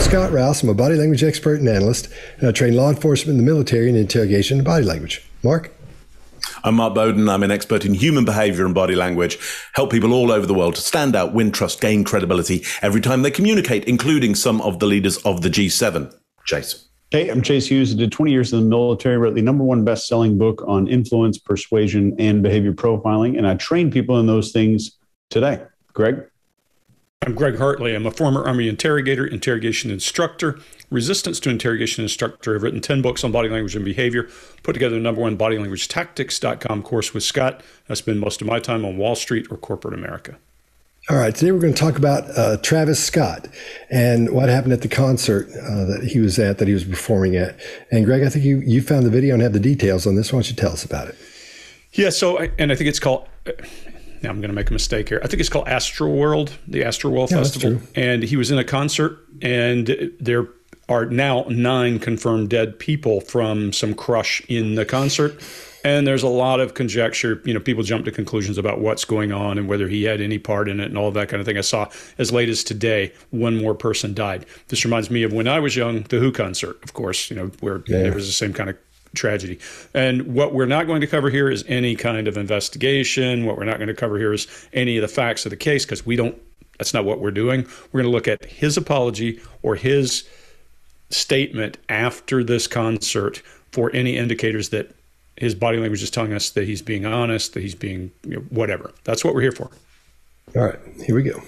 I'm Scott Rouse. I'm a body language expert and analyst, and I train law enforcement in the military in interrogation and body language. Mark? I'm Mark Bowden. I'm an expert in human behavior and body language. Help people all over the world to stand out, win trust, gain credibility every time they communicate, including some of the leaders of the G7. Chase. Hey, I'm Chase Hughes. I did 20 years in the military, wrote the number one best selling book on influence, persuasion, and behavior profiling. And I train people in those things today. Greg? I'm Greg Hartley. I'm a former Army interrogator, interrogation instructor, resistance to interrogation instructor. I've written 10 books on body language and behavior, put together the number one body language tactics.com course with Scott. I spend most of my time on Wall Street or corporate America. All right, today we're going to talk about uh, Travis Scott and what happened at the concert uh, that he was at, that he was performing at. And Greg, I think you, you found the video and have the details on this. Why don't you tell us about it? Yeah, so, and I think it's called, now I'm going to make a mistake here. I think it's called Astroworld, the Astroworld yeah, Festival. And he was in a concert, and there are now nine confirmed dead people from some crush in the concert. And there's a lot of conjecture. You know, people jump to conclusions about what's going on and whether he had any part in it and all that kind of thing. I saw as late as today, one more person died. This reminds me of when I was young, the Who concert, of course, you know, where yeah. there was the same kind of tragedy. And what we're not going to cover here is any kind of investigation. What we're not going to cover here is any of the facts of the case because we don't, that's not what we're doing. We're going to look at his apology or his statement after this concert for any indicators that his body language is telling us that he's being honest, that he's being you know, whatever. That's what we're here for. All right, here we go.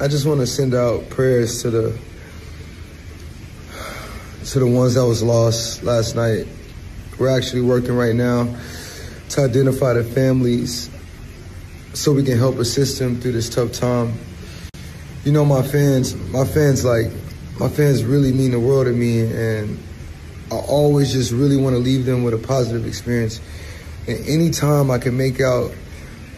I just want to send out prayers to the to the ones that was lost last night. We're actually working right now to identify the families so we can help assist them through this tough time. You know, my fans, my fans like, my fans really mean the world to me, and I always just really want to leave them with a positive experience. And anytime I can make out,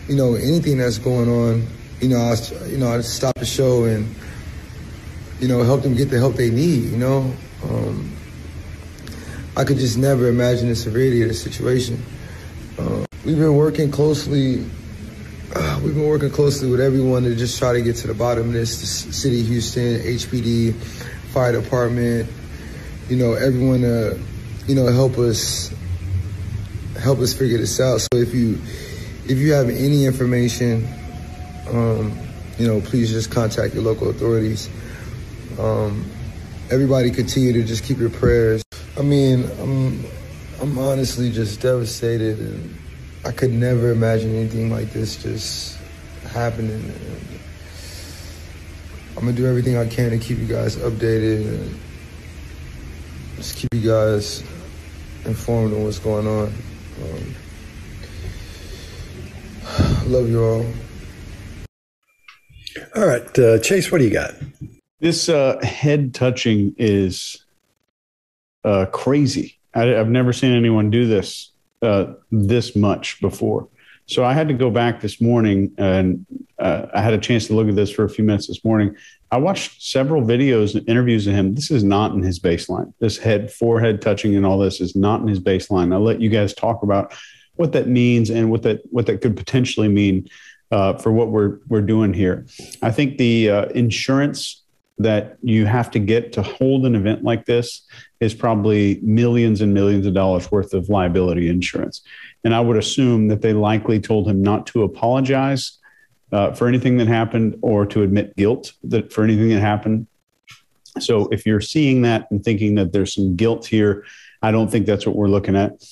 you know, anything that's going on, you know, I, you know, I stop the show and, you know, help them get the help they need. You know, um, I could just never imagine the severity of the situation. Uh, we've been working closely. Uh, we've been working closely with everyone to just try to get to the bottom of this. The city Houston, HPD, fire department. You know, everyone to, you know, help us help us figure this out. So if you if you have any information, um, you know, please just contact your local authorities. Um, everybody continue to just keep your prayers. I mean, I'm I'm honestly just devastated, and I could never imagine anything like this just happening. And I'm gonna do everything I can to keep you guys updated and just keep you guys informed on what's going on. Um, love you all. All right, uh, Chase, what do you got? This uh, head touching is uh, crazy. I, have never seen anyone do this uh, this much before. So I had to go back this morning, and uh, I had a chance to look at this for a few minutes this morning. I watched several videos and interviews of him. This is not in his baseline. This head, forehead touching, and all this is not in his baseline. I'll let you guys talk about what that means and what that what that could potentially mean uh, for what we're we're doing here. I think the uh, insurance that you have to get to hold an event like this is probably millions and millions of dollars worth of liability insurance. And I would assume that they likely told him not to apologize uh, for anything that happened or to admit guilt that for anything that happened. So if you're seeing that and thinking that there's some guilt here, I don't think that's what we're looking at.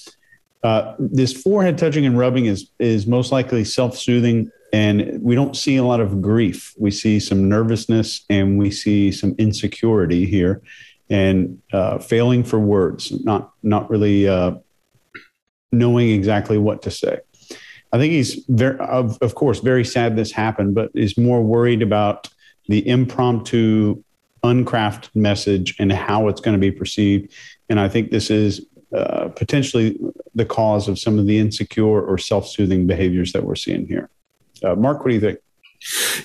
Uh, this forehead touching and rubbing is is most likely self-soothing and we don't see a lot of grief. We see some nervousness and we see some insecurity here, and uh, failing for words, not not really uh, knowing exactly what to say. I think he's very, of, of course, very sad this happened, but is more worried about the impromptu, uncrafted message and how it's going to be perceived. And I think this is uh, potentially the cause of some of the insecure or self-soothing behaviors that we're seeing here. Uh, Mark, what do you think?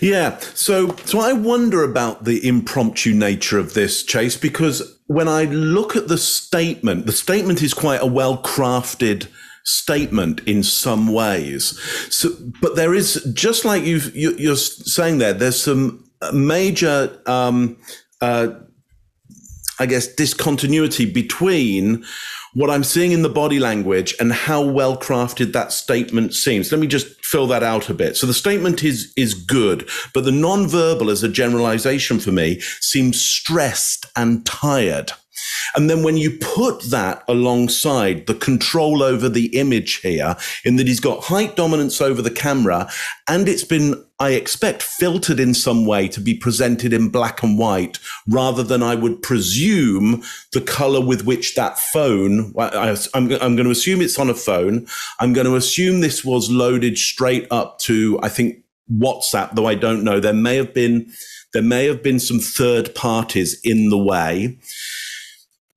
Yeah, so so I wonder about the impromptu nature of this chase because when I look at the statement, the statement is quite a well crafted statement in some ways. So, but there is just like you you're saying there, there's some major um, uh, I guess, discontinuity between what I'm seeing in the body language and how well crafted that statement seems. Let me just fill that out a bit. So the statement is is good, but the non-verbal as a generalization for me seems stressed and tired. And then when you put that alongside the control over the image here, in that he's got height dominance over the camera, and it's been, I expect, filtered in some way to be presented in black and white, rather than I would presume the color with which that phone, I, am I'm going to assume it's on a phone. I'm going to assume this was loaded straight up to, I think, WhatsApp, though I don't know. There may have been, there may have been some third parties in the way.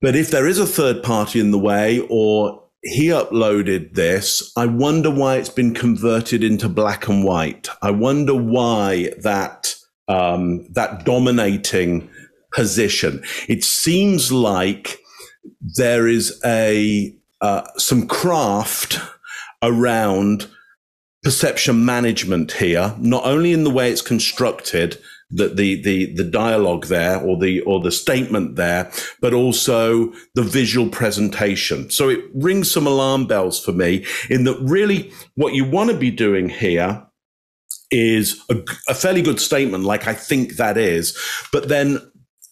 But if there is a third party in the way or he uploaded this, I wonder why it's been converted into black and white. I wonder why that um, that dominating position. It seems like there is a uh, some craft around perception management here, not only in the way it's constructed, the, the, the, the dialogue there or the, or the statement there, but also the visual presentation. So it rings some alarm bells for me in that really what you want to be doing here is a, a, fairly good statement, like I think that is, but then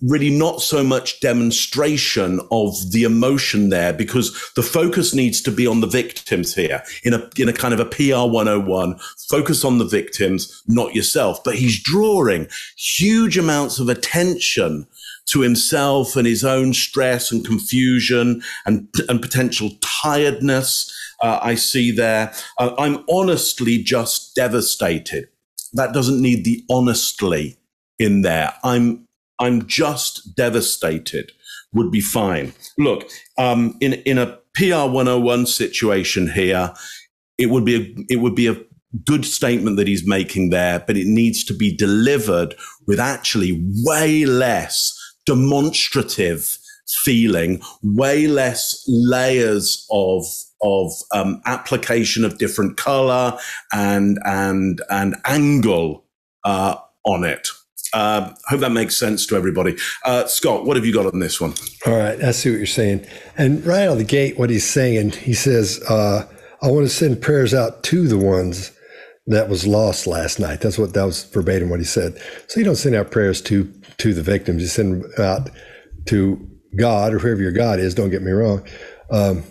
really not so much demonstration of the emotion there because the focus needs to be on the victims here in a in a kind of a PR 101 focus on the victims not yourself. But he's drawing huge amounts of attention to himself and his own stress and confusion and and potential tiredness uh, I see there. Uh, I'm honestly just devastated. That doesn't need the honestly in there. I'm I'm just devastated would be fine. Look, um, in in a PR 101 situation here, it would be a, it would be a good statement that he's making there, but it needs to be delivered with actually way less demonstrative feeling, way less layers of of um, application of different color and and and angle uh, on it. Uh, hope that makes sense to everybody. Uh, Scott, what have you got on this one? All right, I see what you're saying. And right out of the gate, what he's saying, he says, uh, "I want to send prayers out to the ones that was lost last night." That's what that was verbatim what he said. So you don't send out prayers to to the victims; you send them out to God or whoever your God is. Don't get me wrong. Um,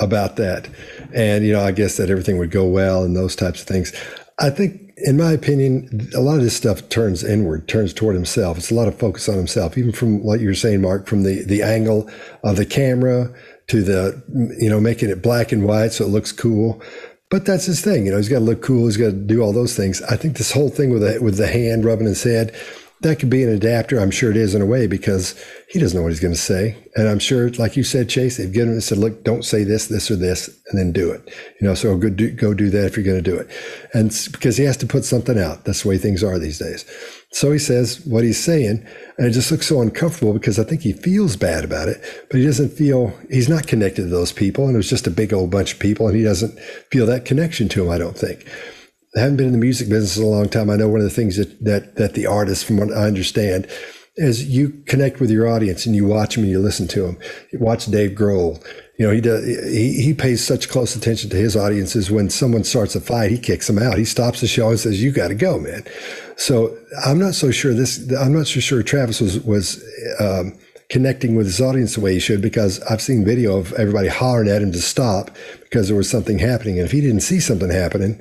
about that, and you know, I guess that everything would go well and those types of things. I think in my opinion, a lot of this stuff turns inward, turns toward himself. It's a lot of focus on himself, even from what you were saying, Mark, from the, the angle of the camera to the, you know, making it black and white so it looks cool. But that's his thing. You know, he's got to look cool. He's got to do all those things. I think this whole thing with the, with the hand rubbing his head, that could be an adapter. I'm sure it is in a way because he doesn't know what he's going to say. And I'm sure, like you said, Chase, they've given him said, look, don't say this, this, or this, and then do it. You know, so go do, go do that if you're going to do it. And because he has to put something out. That's the way things are these days. So he says what he's saying, and it just looks so uncomfortable because I think he feels bad about it, but he doesn't feel he's not connected to those people. And it was just a big old bunch of people, and he doesn't feel that connection to them, I don't think. I haven't been in the music business in a long time. I know one of the things that that that the artists, from what I understand, is you connect with your audience and you watch them and you listen to them. You watch Dave Grohl. You know, he does, he, he pays such close attention to his audiences. When someone starts a fight, he kicks them out. He stops the show and says, you got to go, man. So I'm not so sure this, I'm not so sure Travis was, was, um, connecting with his audience the way he should because I've seen video of everybody hollering at him to stop because there was something happening. And if he didn't see something happening,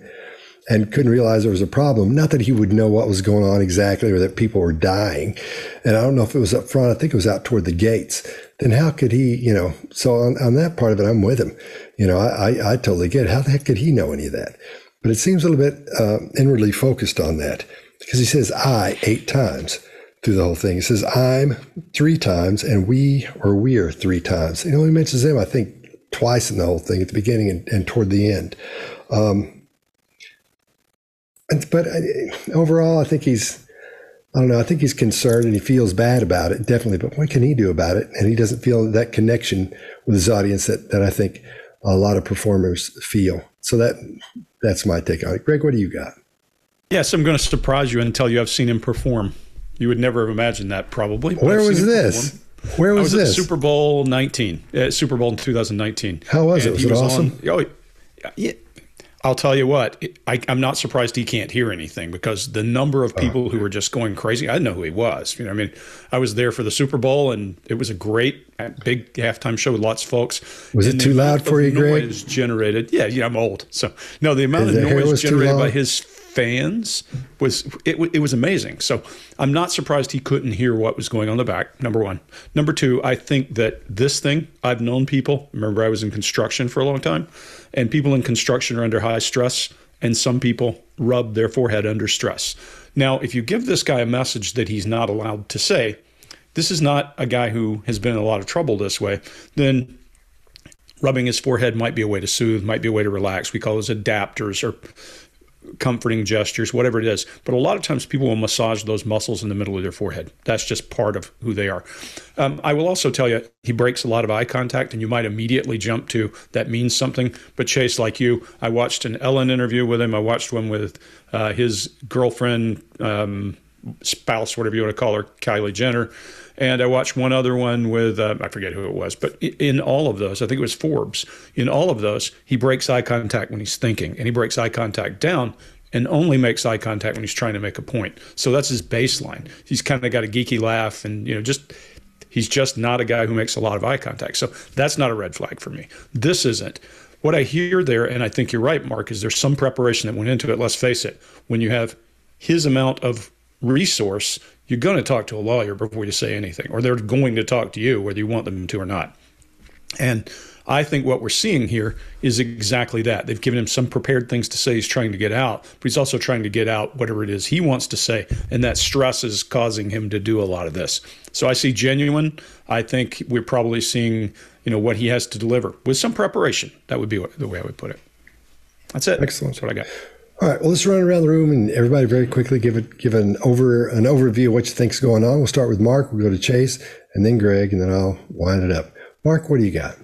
and couldn't realize there was a problem. Not that he would know what was going on exactly or that people were dying. And I don't know if it was up front. I think it was out toward the gates. Then how could he, you know, so on, on that part of it, I'm with him. You know, I, I, I, totally get it. How the heck could he know any of that? But it seems a little bit uh, inwardly focused on that because he says I eight times through the whole thing. He says I'm three times and we or we are three times. You know, he only mentions them, I think, twice in the whole thing at the beginning and, and toward the end. Um, but uh, overall, I think he's, I don't know, I think he's concerned and he feels bad about it, definitely. But what can he do about it? And he doesn't feel that connection with his audience that, that I think a lot of performers feel. So that that's my take on it. Greg, what do you got? Yes, I'm going to surprise you and tell you I've seen him perform. You would never have imagined that, probably. Where was this? Where was, was this? Super Bowl 19, uh, Super Bowl in 2019. How was and it? Was it awesome? On, oh, yeah, I'll tell you what, I, am not surprised he can't hear anything because the number of people oh. who were just going crazy. I didn't know who he was. You know, I mean, I was there for the Super Bowl, and it was a great, uh, big halftime show with lots of folks. Was and it too loud for you, Greg? Noise generated. Yeah, yeah, I'm old, so no. The amount of noise generated by his fans was it, it was amazing. So I'm not surprised he couldn't hear what was going on in the back. Number one. Number two, I think that this thing I've known people. Remember, I was in construction for a long time, and people in construction are under high stress, and some people rub their forehead under stress. Now, if you give this guy a message that he's not allowed to say, this is not a guy who has been in a lot of trouble this way, then rubbing his forehead might be a way to soothe, might be a way to relax. We call those adapters or comforting gestures, whatever it is. But a lot of times people will massage those muscles in the middle of their forehead. That's just part of who they are. Um, I will also tell you, he breaks a lot of eye contact, and you might immediately jump to that means something. But Chase, like you, I watched an Ellen interview with him. I watched one with uh, his girlfriend, um, spouse, whatever you want to call her, Kylie Jenner. And I watched one other one with, uh, I forget who it was, but in all of those, I think it was Forbes, in all of those, he breaks eye contact when he's thinking and he breaks eye contact down and only makes eye contact when he's trying to make a point. So that's his baseline. He's kind of got a geeky laugh and, you know, just, he's just not a guy who makes a lot of eye contact. So that's not a red flag for me. This isn't. What I hear there, and I think you're right, Mark, is there's some preparation that went into it. Let's face it, when you have his amount of resource, you're going to talk to a lawyer before you say anything, or they're going to talk to you whether you want them to or not. And I think what we're seeing here is exactly that. They've given him some prepared things to say he's trying to get out, but he's also trying to get out whatever it is he wants to say. And that stress is causing him to do a lot of this. So I see genuine. I think we're probably seeing, you know, what he has to deliver with some preparation. That would be the way I would put it. That's it. Excellent. That's what I got. All right. Well, let's run around the room and everybody very quickly give it give an over an overview of what you think's going on. We'll start with Mark. We'll go to Chase, and then Greg, and then I'll wind it up. Mark, what do you got?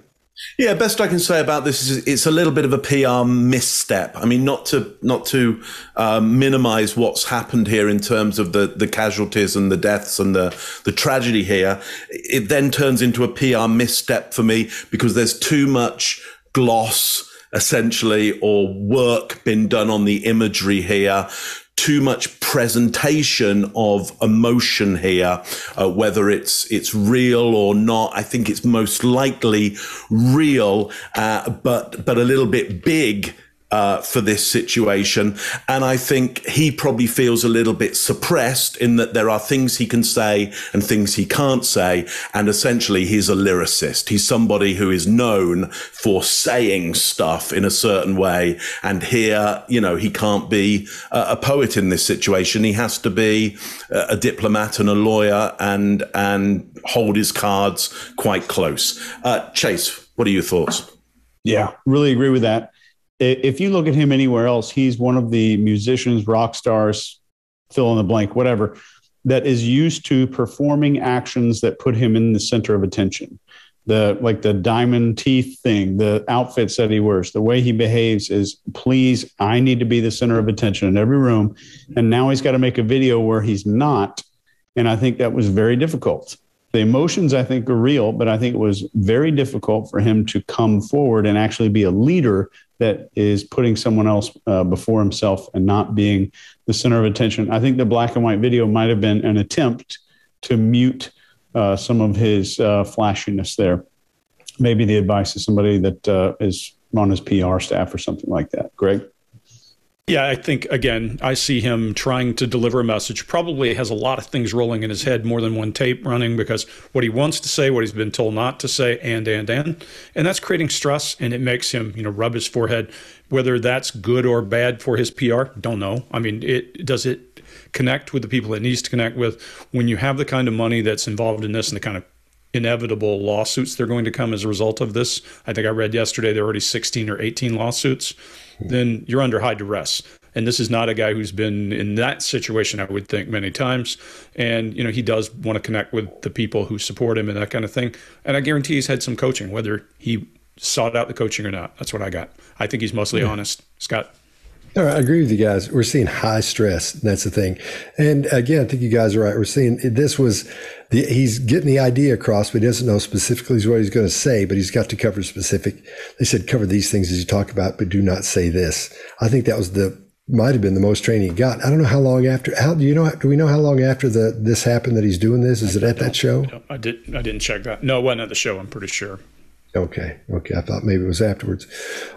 Yeah, best I can say about this is it's a little bit of a PR misstep. I mean, not to not to um, minimize what's happened here in terms of the the casualties and the deaths and the the tragedy here. It then turns into a PR misstep for me because there's too much gloss essentially or work been done on the imagery here too much presentation of emotion here, uh, whether it's it's real or not. I think it's most likely real, uh, but but a little bit big uh, for this situation. And I think he probably feels a little bit suppressed in that there are things he can say and things he can't say. And essentially, he's a lyricist. He's somebody who is known for saying stuff in a certain way. And here, you know, he can't be a, a poet in this situation. He has to be a, a, diplomat and a lawyer and, and hold his cards quite close. Uh, Chase, what are your thoughts? Yeah, really agree with that if you look at him anywhere else, he's one of the musicians, rock stars, fill in the blank, whatever, that is used to performing actions that put him in the center of attention. The like the diamond teeth thing, the outfits that he wears, the way he behaves is please, I need to be the center of attention in every room. And now he's got to make a video where he's not. And I think that was very difficult the emotions I think are real, but I think it was very difficult for him to come forward and actually be a leader that is putting someone else uh, before himself and not being the center of attention. I think the black and white video might have been an attempt to mute uh, some of his uh, flashiness there. Maybe the advice of somebody that uh, is on his PR staff or something like that. Greg? Yeah, I think again, I see him trying to deliver a message. Probably has a lot of things rolling in his head, more than one tape running, because what he wants to say, what he's been told not to say, and and and, and that's creating stress, and it makes him, you know, rub his forehead. Whether that's good or bad for his PR, don't know. I mean, it does it connect with the people it needs to connect with. When you have the kind of money that's involved in this, and the kind of inevitable lawsuits they're going to come as a result of this. I think I read yesterday there are already 16 or 18 lawsuits then you're under high duress. And this is not a guy who's been in that situation, I would think, many times. And, you know, he does want to connect with the people who support him and that kind of thing. And I guarantee he's had some coaching, whether he sought out the coaching or not. That's what I got. I think he's mostly yeah. honest. Scott. All right, I agree with you guys. We're seeing high stress. That's the thing. And again, I think you guys are right. We're seeing this was the, he's getting the idea across, but he doesn't know specifically what he's going to say, but he's got to cover specific. They said cover these things as you talk about, but do not say this. I think that was the might have been the most training he got. I don't know how long after. How do you know? Do we know how long after the this happened that he's doing this? Is it at that show? I did. I didn't check that. No, it wasn't at the show. I'm pretty sure. Okay. Okay. I thought maybe it was afterwards.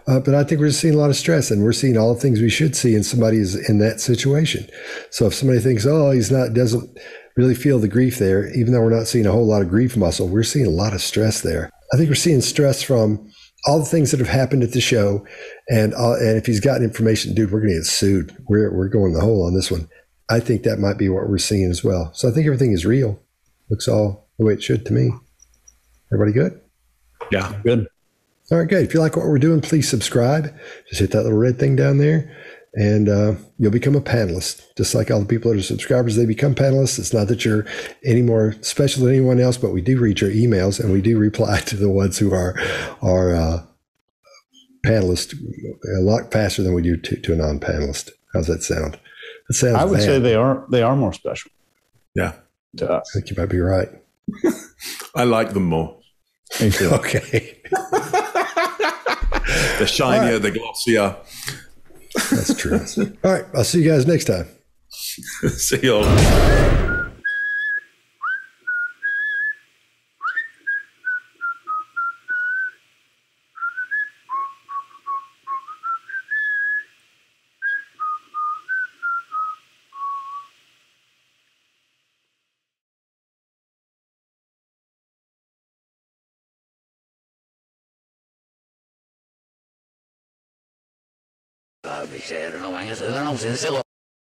Uh, but I think we're seeing a lot of stress and we're seeing all the things we should see in somebody is in that situation. So if somebody thinks, oh, he's not, doesn't really feel the grief there, even though we're not seeing a whole lot of grief muscle, we're seeing a lot of stress there. I think we're seeing stress from all the things that have happened at the show. And, uh, and if he's gotten information, dude, we're going to get sued. We're, we're going the hole on this one. I think that might be what we're seeing as well. So I think everything is real. Looks all the way it should to me. Everybody good? Yeah. Good. All right, good. If you like what we're doing, please subscribe. Just hit that little red thing down there, and uh, you'll become a panelist. Just like all the people that are subscribers, they become panelists. It's not that you're any more special than anyone else, but we do read your emails and we do reply to the ones who are are uh, panelists a lot faster than we do to, to a non-panelist. How's that sound? That sounds. I would bad. say they are they are more special Yeah. to us. I think you might be right. I like them more. Me too. Okay, The shinier, the glossier. that's true. all right, I'll see you guys next time. See you all. Avicero, no van a ser, no,